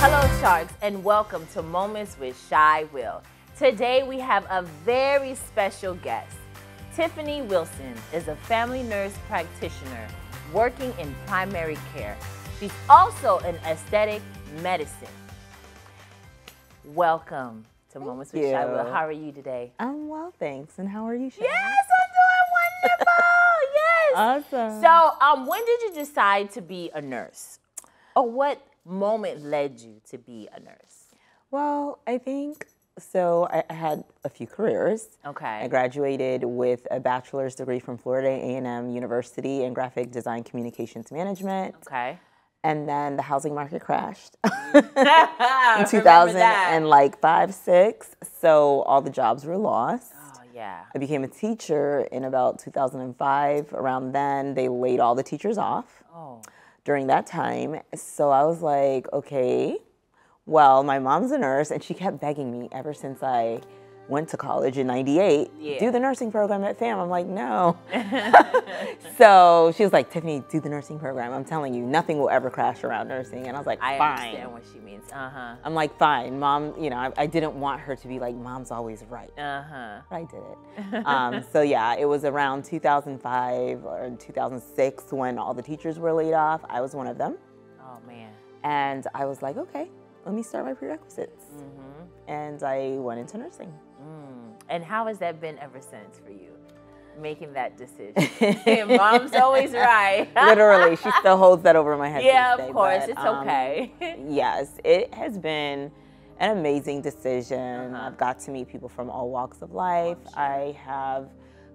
Hello, sharks, and welcome to Moments with Shai Will. Today we have a very special guest. Tiffany Wilson is a family nurse practitioner working in primary care. She's also an aesthetic medicine. Welcome to Moments with you. How are you today? I'm well, thanks. And how are you, Shay? Yes, I'm doing wonderful. yes. Awesome. So, um, when did you decide to be a nurse? Or what moment led you to be a nurse? well, I think so. I, I had a few careers. Okay. I graduated with a bachelor's degree from Florida A&M University in graphic design communications management. Okay. And then the housing market crashed in in 2000 and like five, six. So all the jobs were lost. Oh yeah. I became a teacher in about 2005. Around then, they laid all the teachers off. Oh. during that time. So I was like, okay, well, my mom's a nurse, and she kept begging me ever since I went to college in 98, Yeah. do the nursing program at FAM. I'm like, no. so she was like, Tiffany, do the nursing program. I'm telling you, nothing will ever crash around nursing. And I was like, I fine. understand what she means. Uh huh. I'm like, fine, mom, you know, I, I didn't want her to be like, mom's always right. Uh huh. But I did it. um, so yeah, it was around 2005 or 2006 when all the teachers were laid off. I was one of them. Oh man. And I was like, okay, let me start my prerequisites. Mm-hmm. And I went into nursing. Mm. And how has that been ever since for you? Making that decision. Mom's always right. Literally, she still holds that over my head. Yeah, of day, course. but, It's um, okay. yes, it has been an amazing decision. Uh-huh. I've got to meet people from all walks of life. I have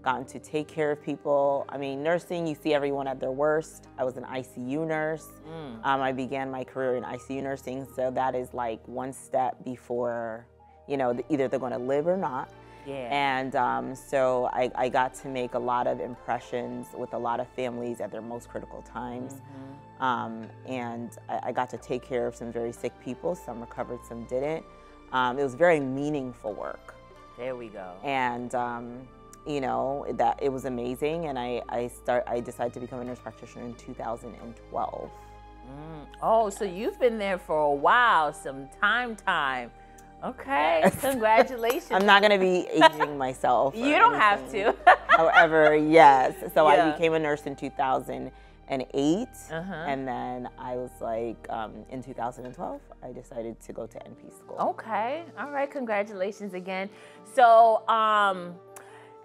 gotten to take care of people. I mean, nursing, you see everyone at their worst. I was an ICU nurse. Mm. Um, I began my career in ICU nursing, so that is like one step before, you know, either they're going to live or not. Yeah. And um, so I, I got to make a lot of impressions with a lot of families at their most critical times. Mm-hmm. Um, and I, I got to take care of some very sick people. Some recovered, some didn't. Um, it was very meaningful work. there we go. And, um, you know, that it was amazing. And I, I, start, I decided to become a nurse practitioner in 2012. Mm. Oh, so you've been there for a while, some time, time. Okay. Yes. Congratulations. I'm not going to be aging myself. you don't have to. However, yes. So Yeah. I became a nurse in 2008. Uh-huh. And then I was like, um, in 2012, I decided to go to NP school. Okay. All right. Congratulations again. So, um,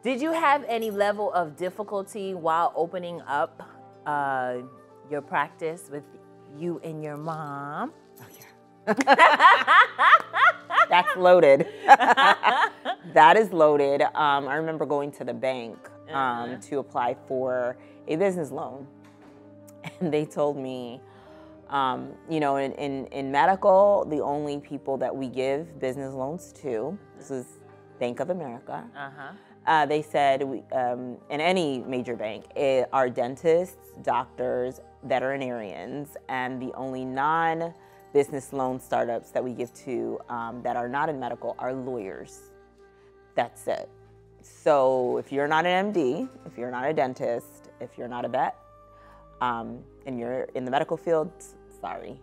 did you have any level of difficulty while opening up uh, your practice with you and your mom? Oh, yeah. That's loaded. that is loaded. Um, I remember going to the bank um, Uh-huh. to apply for a business loan. And they told me, um, you know, in, in, in medical, the only people that we give business loans to, this is Bank of America. Uh huh. Uh, they said we, um, in any major bank eh, are dentists, doctors, veterinarians, and the only non-business loan startups that we give to um, that are not in medical are lawyers. That's it. So if you're not an MD, if you're not a dentist, if you're not a vet, um, and you're in the medical field, sorry.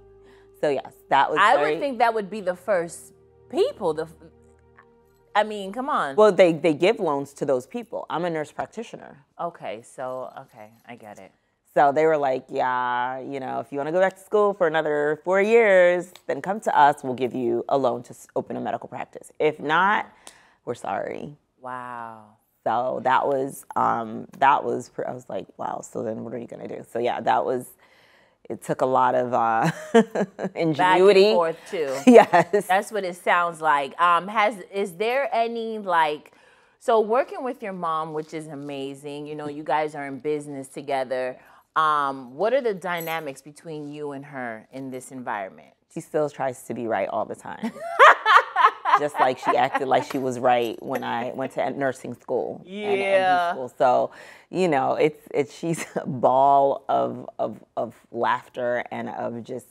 So yes, that was. I very- would think that would be the first people. The, I mean, come on. Well, they they give loans to those people. I'm a nurse practitioner. okay, so okay, I get it. So they were like, yeah, you know, if you want to go back to school for another four years, then come to us. We'll give you a loan to open a medical practice. If not, we're sorry. Wow. So that was, um, that was, I was like, wow, so then what are you going to do? So yeah, that was, it took a lot of uh, Back ingenuity. and forth too. Yes. That's what it sounds like. Um, has is there any like so working with your mom, which is amazing. You know, you guys are in business together. Um, what are the dynamics between you and her in this environment? she still tries to be right all the time. just like she acted like she was right when I went to nursing school and Yeah. school. So, you know, it's it's she's a ball of of of laughter and of just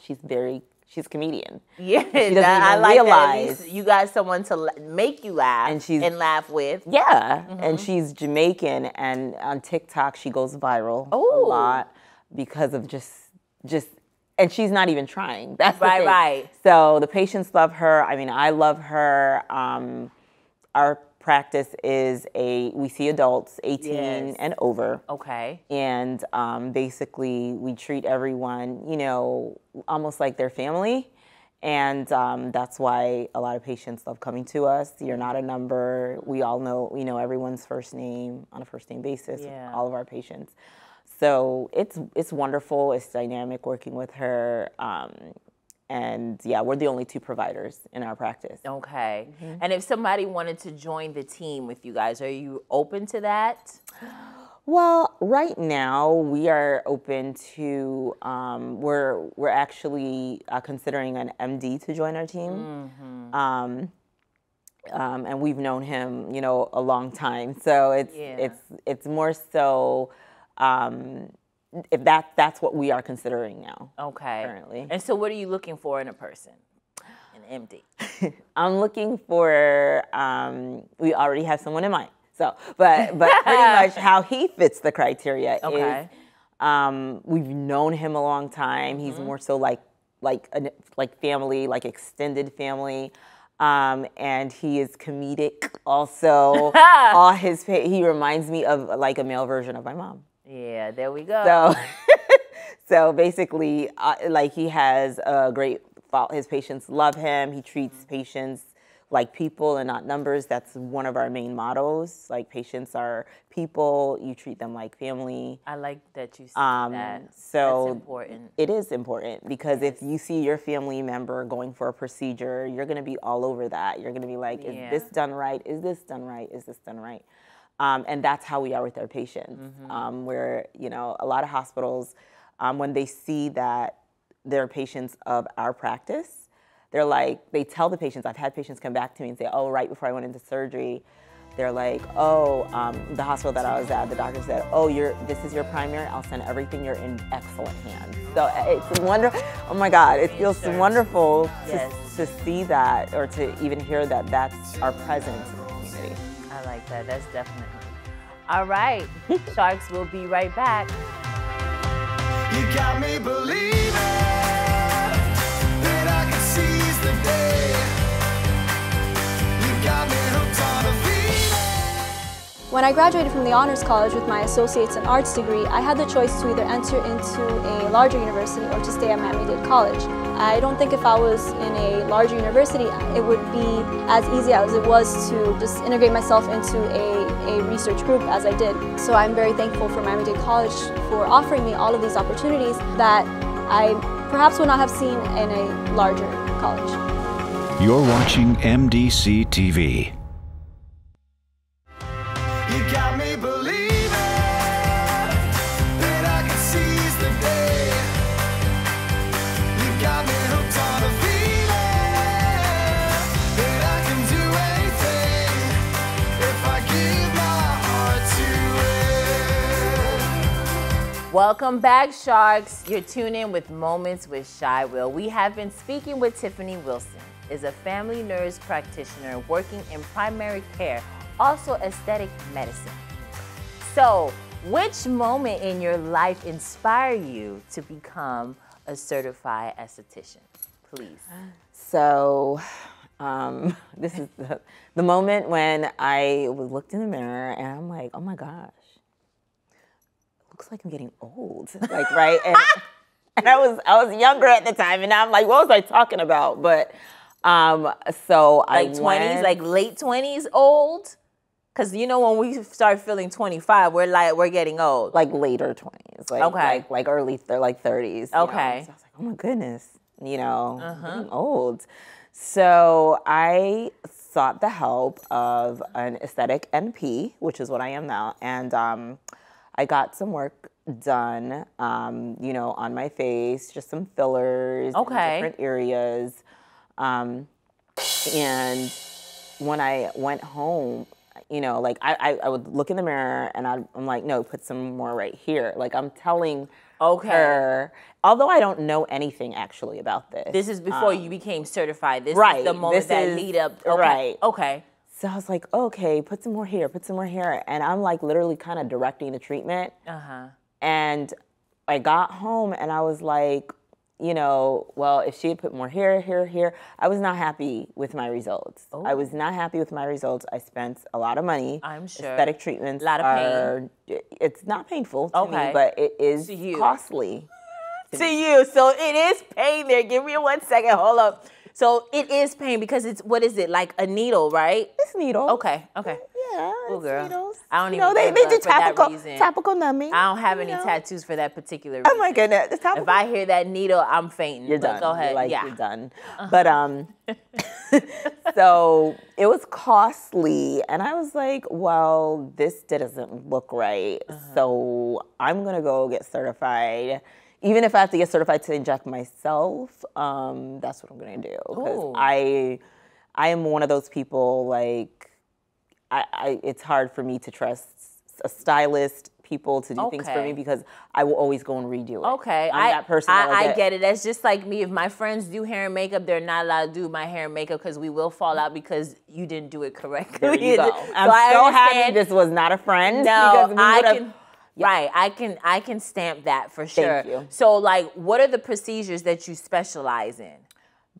she's very she's a comedian. Yeah, that- I like that. Realize- least you got someone to make you laugh And she's- and laugh with. Yeah, Mm-hmm. and she's Jamaican, and on TikTok she goes viral Ooh. a lot because of just just, and she's not even trying. That's Right, right. So the patients love her. I mean, I love her. Um, our practice is a we see adults 18 Yes. and over. Okay. and um, basically we treat everyone, you know, almost like their family. And um, that's why a lot of patients love coming to us. You're not a number. We all know, we know everyone's first name on a first name basis. Yeah. All of our patients. So it's it's wonderful. It's dynamic working with her. Um, and yeah, we're the only two providers in our practice. Okay. Mm-hmm. And if somebody wanted to join the team with you guys, are you open to that? Well, right now we are open to. Um, we're we're actually uh, considering an MD to join our team, um, um, and we've known him, you know, a long time. So it's Yeah. it's it's more so. Um, if that that's what we are considering now. Okay. Currently. And so, what are you looking for in a person? An MD. I'm looking for. Um, we already have someone in mind. So, but but pretty much how he fits the criteria Okay. is. Um, we've known him a long time. He's Mm-hmm. more so like like a, like family, like extended family. Um, and he is comedic also. All his he reminds me of like a male version of my mom. Yeah, there we go. So, so basically, uh, like he has a great. His patients love him. He treats patients like people and not numbers. That's one of our main mottos. Like patients are people. You treat them like family. I like that you said Um, that. so That's important. It is important because if you see your family member going for a procedure, you're going to be all over that. You're going to be like, is Yeah. this done right? Is this done right? Is this done right? Um, and that's how we are with our patients. Mm-hmm. Um, where you know a lot of hospitals, um, when they see that they're patients of our practice, they're like they tell the patients. I've had patients come back to me and say, "Oh, right before I went into surgery." They're like, oh, um, the hospital that I was at, the doctor said, oh, you're, this is your primary. I'll send everything. You're in excellent hands. So uh, it's wonderful. Oh my God, it feels wonderful to, Yes. to see that or to even hear that that's our presence like that. That's definitely. All right. Sharks will be right back. You got me believing When I graduated from the Honors College with my Associates in Arts degree, I had the choice to either enter into a larger university or to stay at Miami-Dade College. I don't think if I was in a larger university, it would be as easy as it was to just integrate myself into a, a research group as I did. So I'm very thankful for Miami-Dade College for offering me all of these opportunities that I perhaps would not have seen in a larger college. You're watching MDC TV. Welcome back, Sharks. You're tuned in with Moments with Shai Will. We have been speaking with Tiffany Wilson, is a family nurse practitioner working in primary care, also aesthetic medicine. So, which moment in your life inspired you to become a certified esthetician? Please. So, um, this is the, the moment when I looked in the mirror and I'm like, oh my gosh, looks like I'm getting old. Like, right? And, and I was I was younger at the time, and now I'm like, what was I talking about? But um, so I Like 20s, went- like late 20s old? Because you know, when we start feeling 25, we're like, we're getting old. like later 20s, like Okay. like, like early thir- like 30s. you know? Okay. So I was like, oh my goodness, you know, Uh-huh. I'm old. So I sought the help of an aesthetic NP, which is what I am now, and um, I got some work done, um, you know, on my face, just some fillers, in different areas. Um, And when I went home, you know, like I, I, I would look in the mirror and I'd, I'm like, no, put some more right here. Like I'm telling Okay. her, although I don't know anything actually about this. This is before you became certified. This is right, the moment this that is- lead up. Okay. right. Okay. So I was like, okay, put some more here, put some more here. And I'm like literally kind of directing the treatment. Uh huh. And I got home and I was like, you know, well, if she had put more here, here, here, I was not happy with my results. Oh. I was not happy with my results. I spent a lot of money. I'm sure. Aesthetic treatments A Lot of are, it's not painful to Okay. me, but it is To you. costly. to you. So it is pain there. Give me one second. Hold up. So it is pain because it's what is it like a needle, right? It's needle. Okay. Okay. Yeah, Ooh, it's girl. needles. I don't you know, they, they do topical, topical numbing. I don't have any know. tattoos for that particular reason. Oh my goodness. It's topical. If I hear that needle, I'm fainting. you're done. Go ahead. You're like yeah. Uh-huh. you're done. But um, so it was costly, and I was like, well, this doesn't look right. Uh-huh. So I'm gonna go get certified. Even if I have to get certified to inject myself, um, that's what I'm gonna do because I, I am one of those people like, I, I, it's hard for me to trust a stylist, people to do things for me because I will always go and redo it. Okay, I'm I, that person. I, I get it. That's just like me. If my friends do hair and makeup, they're not allowed to do my hair and makeup because we will fall out because you didn't do it correctly. There you go. I'm I so happy this was not a friend. No, because we I would've- can. Right, I can. I can stamp that for sure. you. So, like, what are the procedures that you specialize in?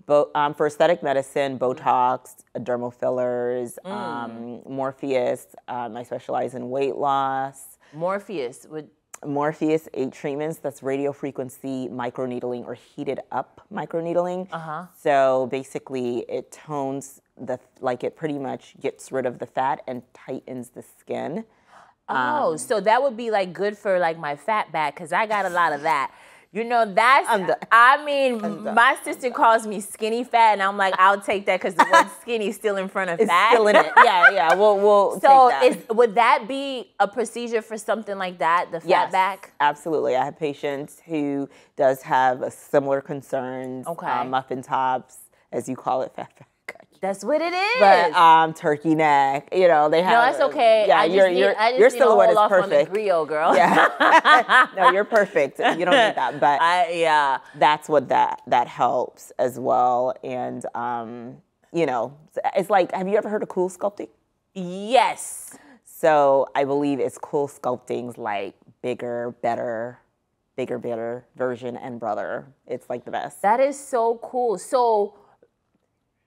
Bo- um, for aesthetic medicine, Botox, dermal fillers, Mm. um, Morpheus. Um, I specialize in weight loss. Morpheus would. Morpheus eight treatments. That's radio frequency microneedling or heated up microneedling. Uh-huh. So basically, it tones the like it pretty much gets rid of the fat and tightens the skin. Oh, so that would be like good for like my fat back because I got a lot of that. You know, that's. I mean, my sister calls me skinny fat, and I'm like, I'll take that because the word skinny is still in front of It's fat. still in it. Yeah, yeah. We'll we'll So, take that. is, would that be a procedure for something like that, the fat Yes, back? Absolutely. I have patients who does have a similar concerns. Okay. uh, muffin tops, as you call it, fat back. That's what it is. But um, turkey neck, you know, they have. no, that's okay. Yeah, I just your need, your I just your silhouette is perfect. on the griot, girl. Yeah. no, you're perfect. You don't need that, but I, yeah. that's what that that helps as well. And um, you know, it's like, have you ever heard of CoolSculpting? Yes. So I believe it's CoolSculpting's like bigger, better, bigger, better version and brother. It's like the best. That is so cool. So,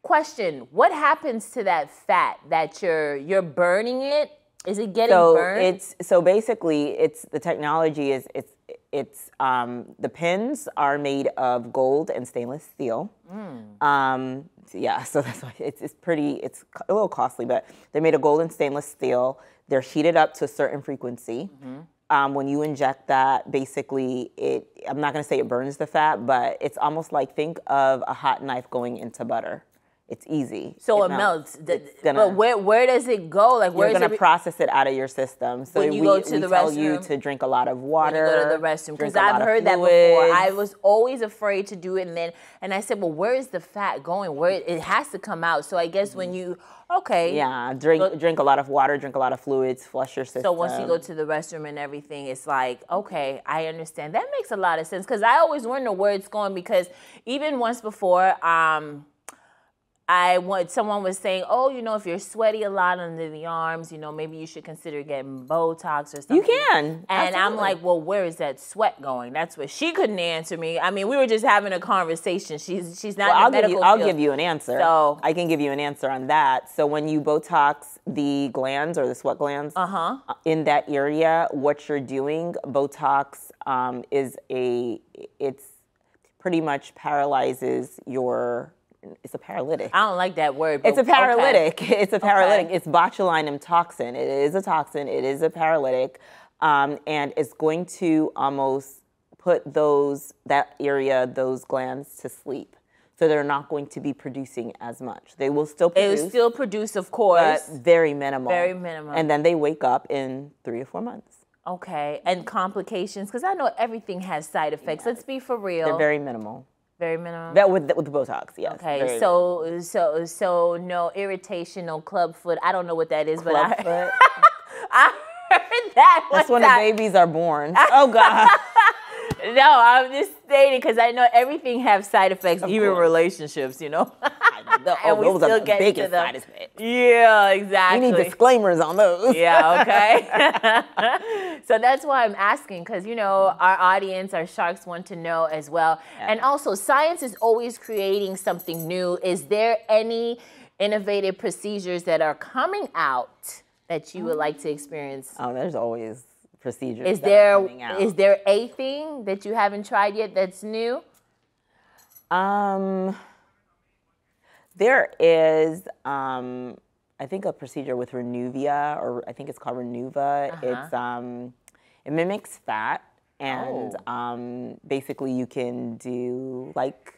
question: What happens to that fat that you're you're burning it? Is it getting so burned? it's so basically it's the technology is it's it's um, the pins are made of gold and stainless steel. Mm. Um, yeah, so that's why it's, it's pretty. It's a little costly, but they're made of gold and stainless steel. They're heated up to a certain frequency. Mm-hmm. Um, when you inject that, basically, it. I'm not gonna say it burns the fat, but it's almost like think of a hot knife going into butter. It's easy. so it melts. The- It's gonna- but where where does it go? Like where you're gonna it? process it out of your system. So When you we, go to we the tell you to drink a lot of water. you go to the restroom because drink a lot I've heard that before. I was always afraid to do it, and then and I said, well, where is the fat going? Where it, it has to come out. So I guess when you okay, Mm-hmm. Yeah, drink drink a lot of water, drink a lot of fluids, flush your system. So once you go to the restroom and everything, it's like, okay, I understand. That makes a lot of sense because I always wonder where it's going because even once before, um, I want someone was saying, oh, you know, if you're sweaty a lot under the arms, you know, maybe you should consider getting Botox or something. you can. And I'm like, well, where is that sweat going? That's what she couldn't answer me. I mean, we were just having a conversation. She's she's not Well, in I'll give medical you. I'll give you an answer. So- I can give you an answer on that. So when you Botox the glands or the sweat glands Uh-huh. in that area, what you're doing, Botox um, is a. It's pretty much paralyzes your. It's a paralytic. I don't like that word. It's a paralytic. okay. It's a paralytic. Okay. It's botulinum toxin. It is a toxin. It is a paralytic, um, and it's going to almost put those that area, those glands, to sleep. So they're not going to be producing as much. They will still It produce, was still produced, of but course. very minimal. Very minimal. And then they wake up in three or four months. Okay, and complications because I know everything has side effects. Let's be for real. They're very minimal. Very minimum. That with the, with the Botox, yes. Okay, very- so so so no irritation, no club foot. I don't know what that is, but club I, foot. I heard that. That's when the babies are born. Oh God. No, I'm just stating because I know everything have side effects, even course. relationships. You know. The- oh, those are the biggest side effects. yeah, exactly. We need disclaimers on those. Yeah, okay. so that's why I'm asking because, you know, our audience, our sharks want to know as well. And also, science is always creating something new. Is there any innovative procedures that are coming out that you would like to experience? Oh, there's always procedures. Is there coming out. is there a thing that you haven't tried yet that's new? Um, there is, um, I think, a procedure with Renuvia, or I think it's called Renuva. Uh-huh. It's um, it mimics fat, and Oh. um, basically you can do like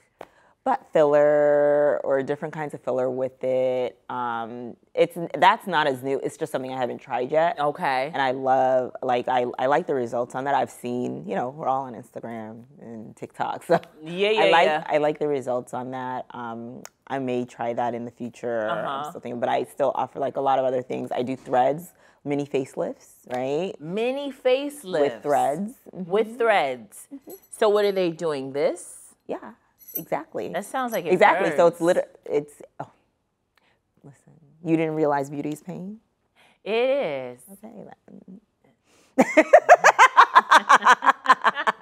butt filler or different kinds of filler with it. Um, it's that's not as new. It's just something I haven't tried yet. Okay. And I love, like, I, I like the results on that. I've seen, you know, we're all on Instagram and TikTok, so Yeah, I yeah, like yeah. I like the results on that. Um, I may try that in the future Uh-huh. or something, but I still offer like a lot of other things. I do threads, mini facelifts, right? Mini facelifts. With threads. Mhm. With threads. So what are they doing? This? Yeah, exactly. That sounds like exactly. So it's burns. liter it's oh, listen. You didn't realize beauty's pain? It is. Okay.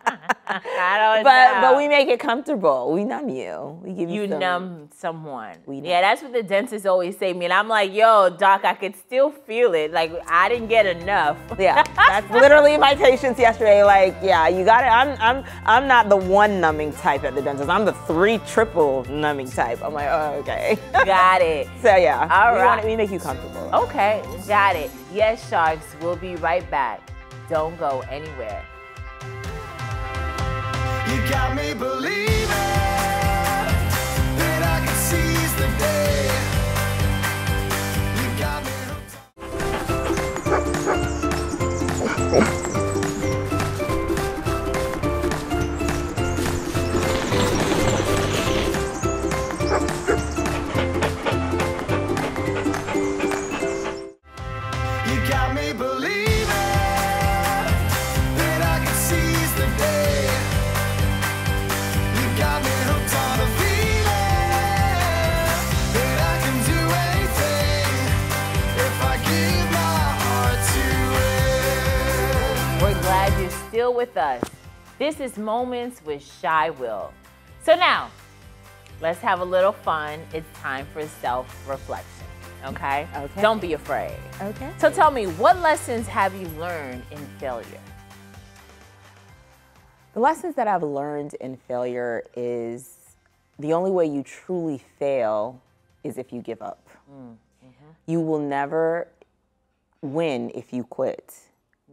then. I don't But know. but we make it comfortable. We numb you. We give you you some, numb someone. We yeah, that's what the dentists always say to me. And I'm like, yo, doc, I could still feel it. Like I didn't get enough. Yeah, that's literally my patients yesterday. Like, yeah, you got it. I'm, I'm, I'm not the one numbing type at the dentist. I'm the three triple numbing type. I'm like, oh, okay. got it. so yeah, All we, right. want we make you comfortable. Okay, got it. Yes, sharks, we'll be right back. Don't go anywhere. Got me believing that I can seize the day. With us. This is Moments with Shai Will. So now, let's have a little fun. It's time for self reflection. Okay? Okay. Don't be afraid. Okay. So tell me, what lessons have you learned in failure? The lessons that I've learned in failure is the only way you truly fail is if you give up. You will never win if you quit.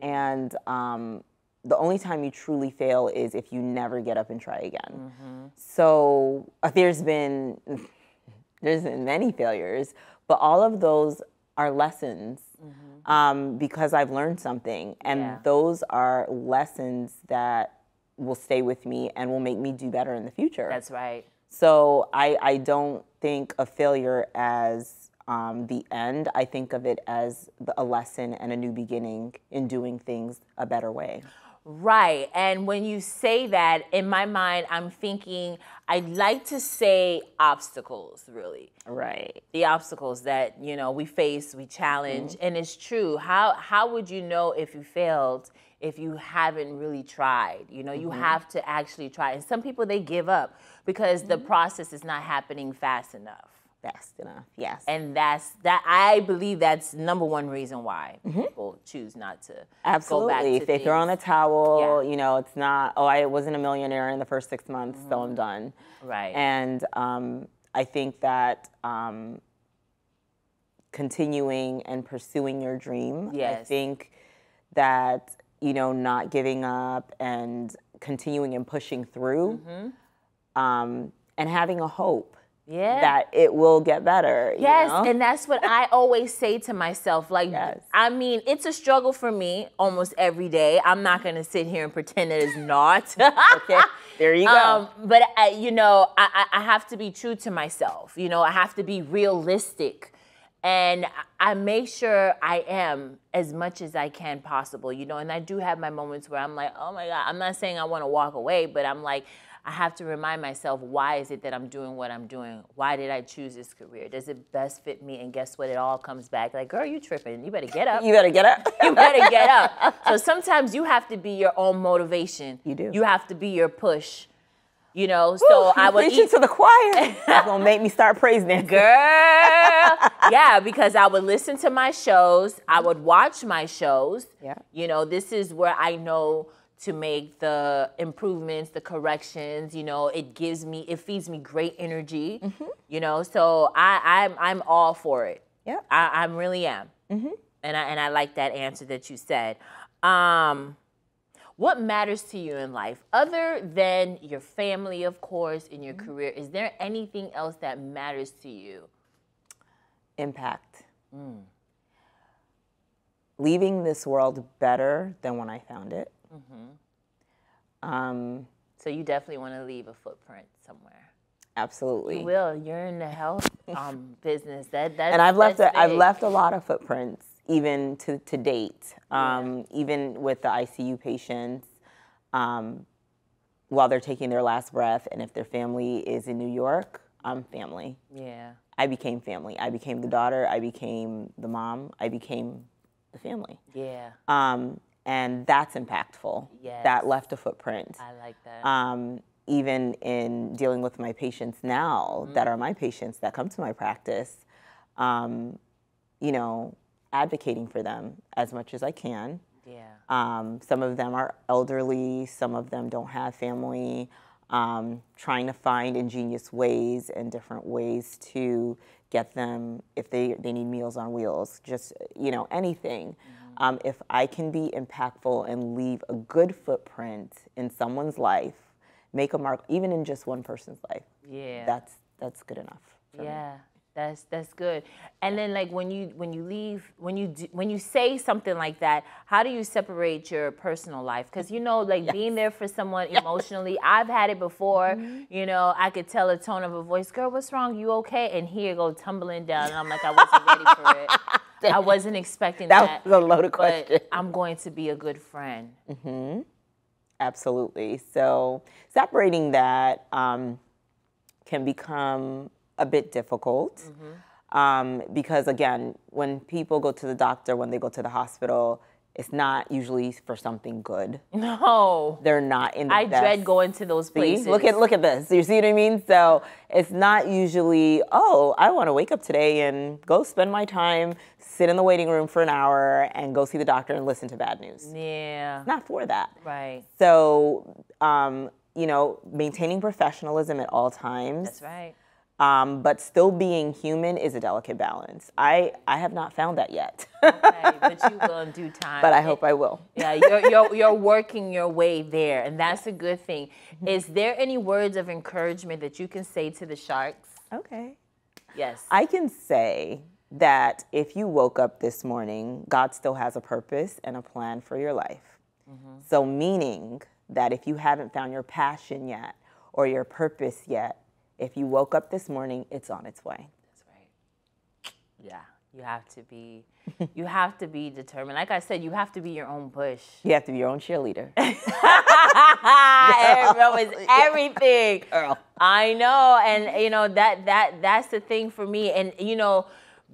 And um, the only time you truly fail is if you never get up and try again. So uh, there's been there's been many failures, but all of those are lessons um, because I've learned something, and Yeah. those are lessons that will stay with me and will make me do better in the future. That's right. So I, I don't think of failure as um, the end. I think of it as the, a lesson and a new beginning in doing things a better way. Right. And when you say that, in my mind, I'm thinking, I'd like to say obstacles, really. Right. The obstacles that, you know, we face, we challenge. Mm-hmm. And it's true. How how would you know if you failed if you haven't really tried? You know, you mm-hmm. have to actually try. And some people they give up because the mm-hmm. process is not happening fast enough. Fast enough. Yes. And that's that I believe that's number one reason why people choose not to go back Absolutely. to If they throw in the towel, Yeah. you know, it's not, oh, I wasn't a millionaire in the first six months, so I'm done. Right. And um, I think that um, continuing and pursuing your dream, Yes. I think that, you know, not giving up and continuing and pushing through Mm-hmm. um, and having a hope. Yeah. that it will get better. you Yes, know? and that's what I always say to myself. Like, Yes. I mean, it's a struggle for me almost every day. I'm not gonna sit here and pretend that it's not. okay, there you go. Um, but I, you know, I, I I have to be true to myself. You know, I have to be realistic, and I make sure I am as much as I can possible. You know, and I do have my moments where I'm like, oh my god. I'm not saying I want to walk away, but I'm like. I have to remind myself why is it that I'm doing what I'm doing? Why did I choose this career? Does it best fit me? And guess what? It all comes back like, girl, you tripping. You better get up you better get up. you better get up. So sometimes you have to be your own motivation. You do. You have to be your push. You know, so I would preaching eat, to the choir. That's gonna make me start praising it. girl. yeah, because I would listen to my shows. I would watch my shows. Yeah. You know, this is where I know to make the improvements, the corrections. You know, it gives me, it feeds me great energy. You know, so I, I'm I'm all for it. Yeah, I, I really am. Mhm. And I and I like that answer that you said. Um, what matters to you in life, other than your family, of course, in your career? Is there anything else that matters to you? Impact. Leaving this world better than when I found it. Um, So you definitely want to leave a footprint somewhere. absolutely. Will you're in the health um, business? That that's and I've left a, I've left a lot of footprints even to, to date. Um, Even with the ICU patients, um, while they're taking their last breath, and if their family is in New York, I'm family. Yeah. I became family. I became the daughter. I became the mom. I became the family. Yeah. Um, and that's impactful. Yes. That left a footprint. I like that. Um, even in dealing with my patients now that are my patients that come to my practice, um, you know, advocating for them as much as I can. yeah. Um, some of them are elderly, some of them don't have family. Um, trying to find ingenious ways and different ways to get them if they, they need meals on wheels, just you know anything. Um, if I can be impactful and leave a good footprint in someone's life, make a mark, even in just one person's life, Yeah. that's that's good enough. for me. Yeah, that's that's good. And then like when you when you leave when you do, when you say something like that, how do you separate your personal life? Because you know, like being there for someone emotionally, I've had it before. Mm-hmm. You know, I could tell a tone of a voice, "Girl, what's wrong? You okay?" And here it go tumbling down, and I'm like, I wasn't ready for it. I wasn't expecting that. That was a loaded but question. I'm going to be a good friend. Absolutely. So separating that um, can become a bit difficult um, because, again, when people go to the doctor, when they go to the hospital, it's not usually for something good. No, They're not in the I best dread going to those See? places. Look at look at this. You see what I mean? So it's not usually, oh, I want to wake up today and go spend my time, sit in the waiting room for an hour, and go see the doctor and listen to bad news. Yeah, Not for that. right. So, um, you know, maintaining professionalism at all times, That's right. um, but still being human is a delicate balance. I, I have not found that yet, Okay, but you will in due time. but I hope I will. Yeah, you're, you're, you're working your way there, and that's a good thing. Mm-hmm. Is there any words of encouragement that you can say to the Sharks? Okay. Yes. I can say that if you woke up this morning, God still has a purpose and a plan for your life. Mm-hmm. So, meaning that if you haven't found your passion yet or your purpose yet, if you woke up this morning, it's on its way. That's right. Yeah, you have to be, you have to be determined. Like I said, you have to be your own push. You have to be your own cheerleader. Everyone is everything. Girl. I know, and you know that that that's the thing for me, and you know,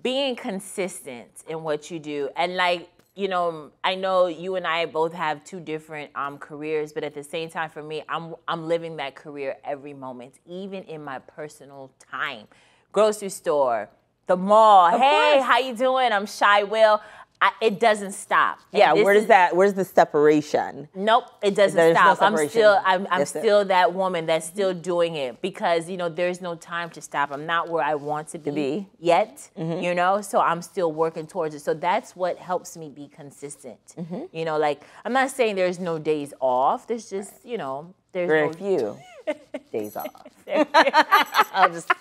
being consistent in what you do, and like you know, I know you and I both have two different um, careers, but at the same time, for me, I'm I'm living that career every moment, even in my personal time, grocery store, the mall. hey, course. how you doing? I'm Shai Will. I, it doesn't stop. Yeah, where does that, where's the separation? Nope, it doesn't There's no stop. I'm still I'm, I'm still that woman that's still doing it because you know there's no time to stop. I'm not where I want to be, be. Mm-hmm. yet, you know, so I'm still working towards it. So that's what helps me be consistent. Mm-hmm. You know, like I'm not saying there's no days off. There's just, you know, there's Very no few days off. I'll just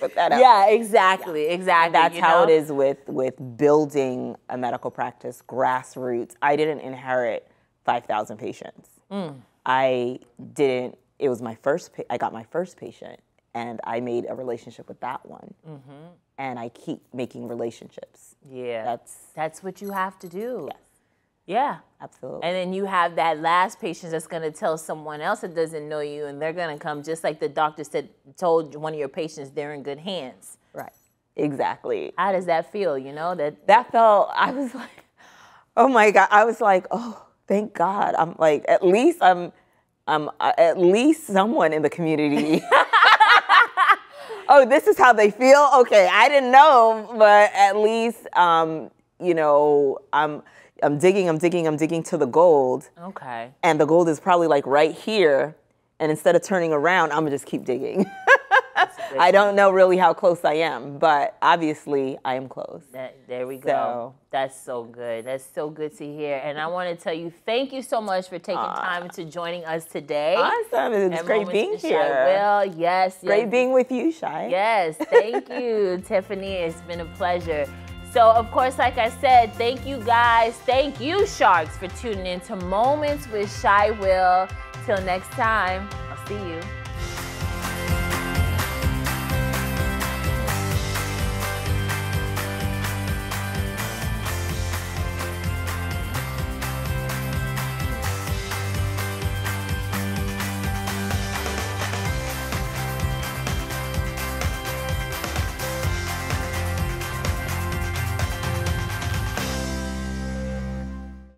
put that out. Yeah, exactly, exactly. That's you how know? it is with with building a medical practice grassroots. I didn't inherit 5,000 patients. Mm. I didn't it was my first pa- I got my first patient and I made a relationship with that one. Mm-hmm. And I keep making relationships. Yeah, That's that's what you have to do. yes, Yeah. absolutely. And then you have that last patient that's going to tell someone else that doesn't know you, and they're going to come just like the doctor said, told one of your patients they're in good hands. right. Exactly. How does that feel? You know that that felt i was like oh my god i was like oh thank god i'm like at least i'm i'm uh, at least someone in the community oh this is how they feel okay i didn't know but at least um you know i'm i'm digging i'm digging i'm digging to the gold okay. and the gold is probably like right here and instead of turning around i'm gonna just keep digging i don't know really how close i am but obviously i am close That, there we go. So- That's so good. That's so good to hear. And I want to tell you, thank you so much for taking time to joining us today. Awesome. It's at great being here. Well, Yes, Great yes. being with you, Shai. Yes, thank you, Tiffany. It's been a pleasure. So, of course, like I said, thank you guys. Thank you, Sharks, for tuning in to Moments with Shai Will. Till next time, I'll see you.